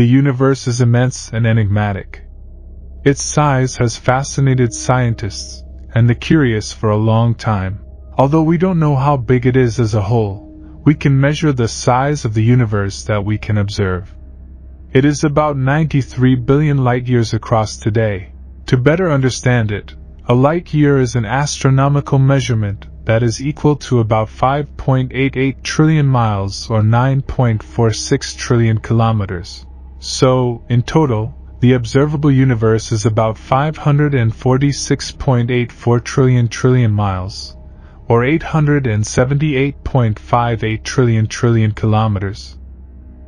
the universe is immense and enigmatic. Its size has fascinated scientists and the curious for a long time. Although we don't know how big it is as a whole, we can measure the size of the universe that we can observe. It is about 93 billion light years across today. To better understand it, a light year is an astronomical measurement that is equal to about 5.88 trillion miles or 9.46 trillion kilometers. So, in total, the observable universe is about 546.84 trillion trillion miles, or 878.58 trillion trillion kilometers.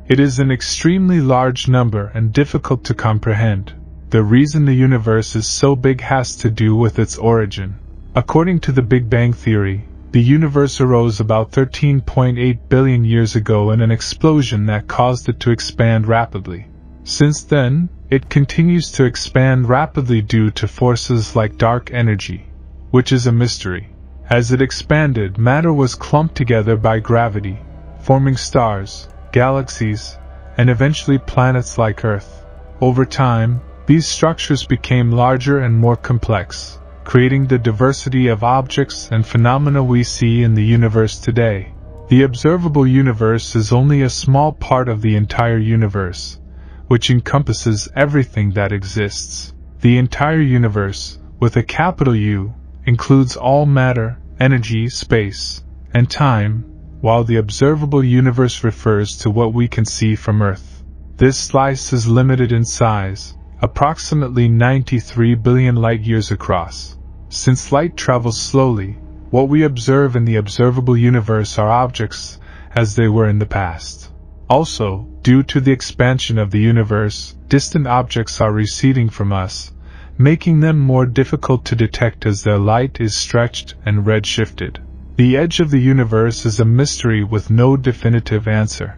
It is an extremely large number and difficult to comprehend. The reason the universe is so big has to do with its origin. According to the Big Bang Theory, the universe arose about 13.8 billion years ago in an explosion that caused it to expand rapidly. Since then, it continues to expand rapidly due to forces like dark energy, which is a mystery. As it expanded, matter was clumped together by gravity, forming stars, galaxies, and eventually planets like Earth. Over time, these structures became larger and more complex, creating the diversity of objects and phenomena we see in the universe today. The observable universe is only a small part of the entire universe, which encompasses everything that exists. The entire universe, with a capital U, includes all matter, energy, space, and time, while the observable universe refers to what we can see from Earth. This slice is limited in size, approximately 93 billion light years across. Since light travels slowly, what we observe in the observable universe are objects as they were in the past. Also, due to the expansion of the universe, distant objects are receding from us, making them more difficult to detect as their light is stretched and redshifted. The edge of the universe is a mystery with no definitive answer.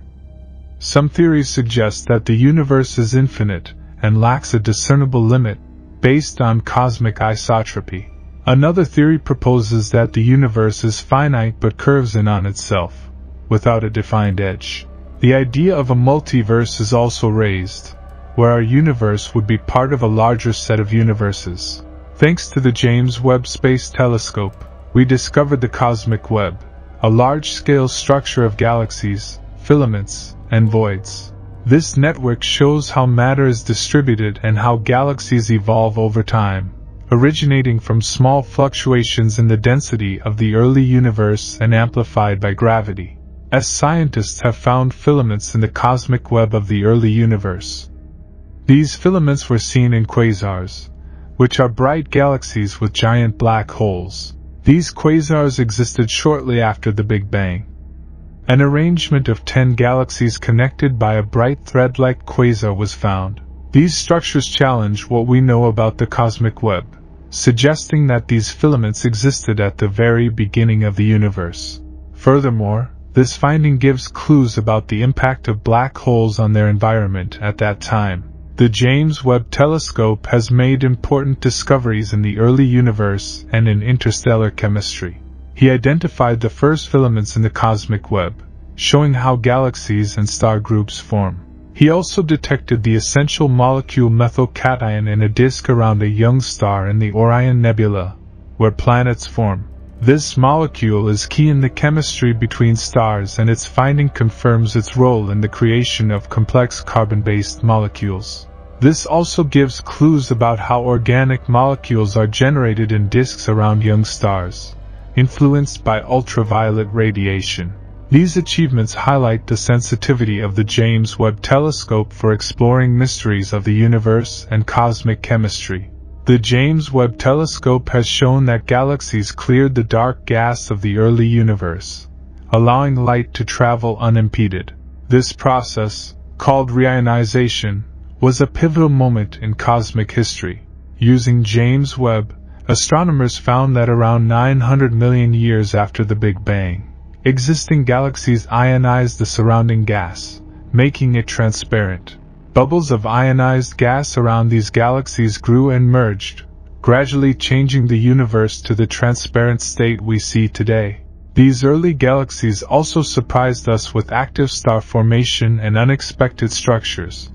Some theories suggest that the universe is infinite and lacks a discernible limit, based on cosmic isotropy. Another theory proposes that the universe is finite but curves in on itself, without a defined edge. The idea of a multiverse is also raised, where our universe would be part of a larger set of universes. Thanks to the James Webb Space Telescope, we discovered the cosmic web, a large scale structure of galaxies, filaments, and voids. This network shows how matter is distributed and how galaxies evolve over time, originating from small fluctuations in the density of the early universe and amplified by gravity as scientists have found filaments in the cosmic web of the early universe. These filaments were seen in quasars, which are bright galaxies with giant black holes. These quasars existed shortly after the Big Bang. An arrangement of ten galaxies connected by a bright thread like quasar was found. These structures challenge what we know about the cosmic web, suggesting that these filaments existed at the very beginning of the universe. Furthermore, this finding gives clues about the impact of black holes on their environment at that time. The James Webb Telescope has made important discoveries in the early universe and in interstellar chemistry. He identified the first filaments in the cosmic web, showing how galaxies and star groups form. He also detected the essential molecule methylcation in a disk around a young star in the Orion Nebula, where planets form. This molecule is key in the chemistry between stars and its finding confirms its role in the creation of complex carbon-based molecules. This also gives clues about how organic molecules are generated in disks around young stars, influenced by ultraviolet radiation. These achievements highlight the sensitivity of the James Webb Telescope for exploring mysteries of the universe and cosmic chemistry. The James Webb Telescope has shown that galaxies cleared the dark gas of the early universe, allowing light to travel unimpeded. This process, called reionization, was a pivotal moment in cosmic history. Using James Webb, astronomers found that around 900 million years after the Big Bang, existing galaxies ionized the surrounding gas, making it transparent. Bubbles of ionized gas around these galaxies grew and merged, gradually changing the universe to the transparent state we see today. These early galaxies also surprised us with active star formation and unexpected structures,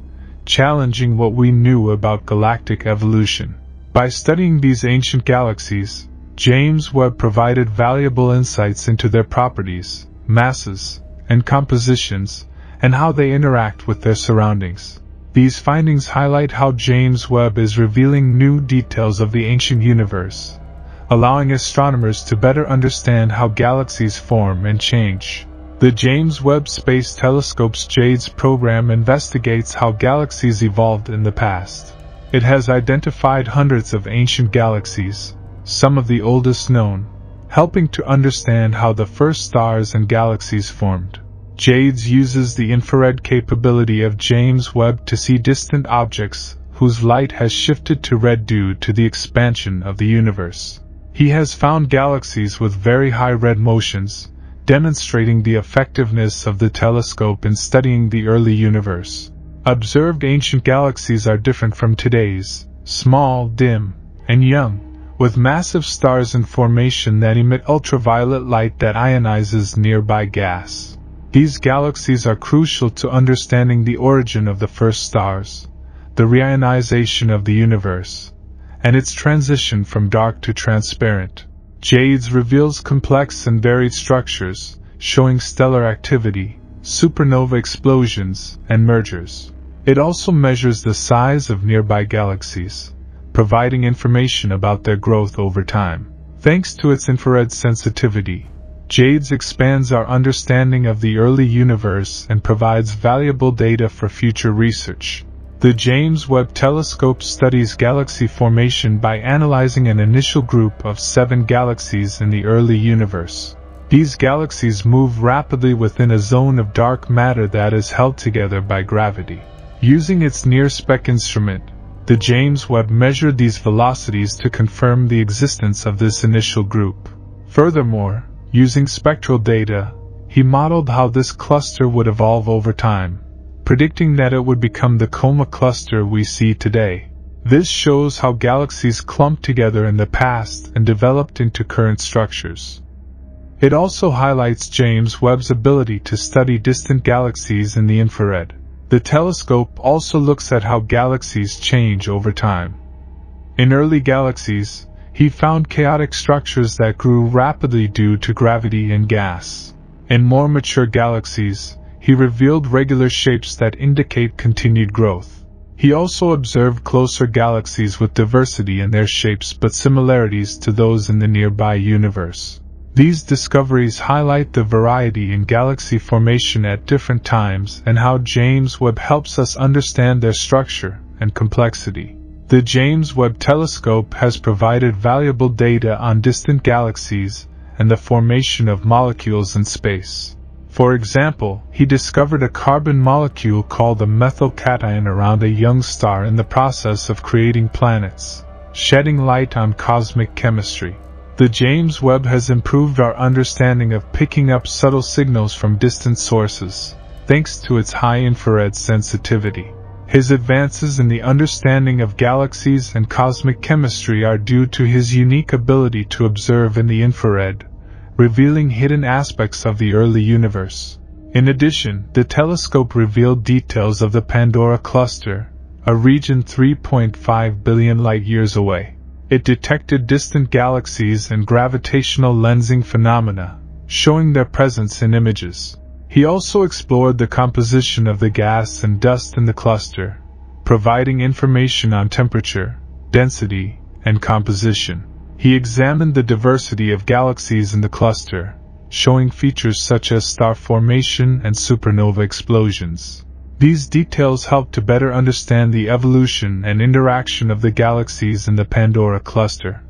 challenging what we knew about galactic evolution. By studying these ancient galaxies, James Webb provided valuable insights into their properties, masses, and compositions, and how they interact with their surroundings. These findings highlight how James Webb is revealing new details of the ancient universe, allowing astronomers to better understand how galaxies form and change. The James Webb Space Telescope's JADES program investigates how galaxies evolved in the past. It has identified hundreds of ancient galaxies, some of the oldest known, helping to understand how the first stars and galaxies formed. JADES uses the infrared capability of James Webb to see distant objects whose light has shifted to red due to the expansion of the universe. He has found galaxies with very high red motions, demonstrating the effectiveness of the telescope in studying the early universe. Observed ancient galaxies are different from today's, small, dim, and young, with massive stars in formation that emit ultraviolet light that ionizes nearby gas. These galaxies are crucial to understanding the origin of the first stars, the reionization of the universe, and its transition from dark to transparent. JADES reveals complex and varied structures, showing stellar activity, supernova explosions, and mergers. It also measures the size of nearby galaxies, providing information about their growth over time. Thanks to its infrared sensitivity, JADES expands our understanding of the early universe and provides valuable data for future research. The James Webb Telescope studies galaxy formation by analyzing an initial group of seven galaxies in the early universe. These galaxies move rapidly within a zone of dark matter that is held together by gravity. Using its NIRSpec instrument, the James Webb measured these velocities to confirm the existence of this initial group. Furthermore, using spectral data, he modeled how this cluster would evolve over time, predicting that it would become the coma cluster we see today. This shows how galaxies clumped together in the past and developed into current structures. It also highlights James Webb's ability to study distant galaxies in the infrared. The telescope also looks at how galaxies change over time. In early galaxies, he found chaotic structures that grew rapidly due to gravity and gas. In more mature galaxies, he revealed regular shapes that indicate continued growth. He also observed closer galaxies with diversity in their shapes but similarities to those in the nearby universe. These discoveries highlight the variety in galaxy formation at different times and how James Webb helps us understand their structure and complexity. The James Webb Telescope has provided valuable data on distant galaxies and the formation of molecules in space. For example, he discovered a carbon molecule called a methyl cation around a young star in the process of creating planets, shedding light on cosmic chemistry. The James Webb has improved our understanding of picking up subtle signals from distant sources, thanks to its high infrared sensitivity. His advances in the understanding of galaxies and cosmic chemistry are due to his unique ability to observe in the infrared, revealing hidden aspects of the early universe. In addition, the telescope revealed details of the Pandora cluster, a region 3.5 billion light years away. It detected distant galaxies and gravitational lensing phenomena, showing their presence in images. He also explored the composition of the gas and dust in the cluster, providing information on temperature, density, and composition. He examined the diversity of galaxies in the cluster, showing features such as star formation and supernova explosions. These details help to better understand the evolution and interaction of the galaxies in the Pandora cluster.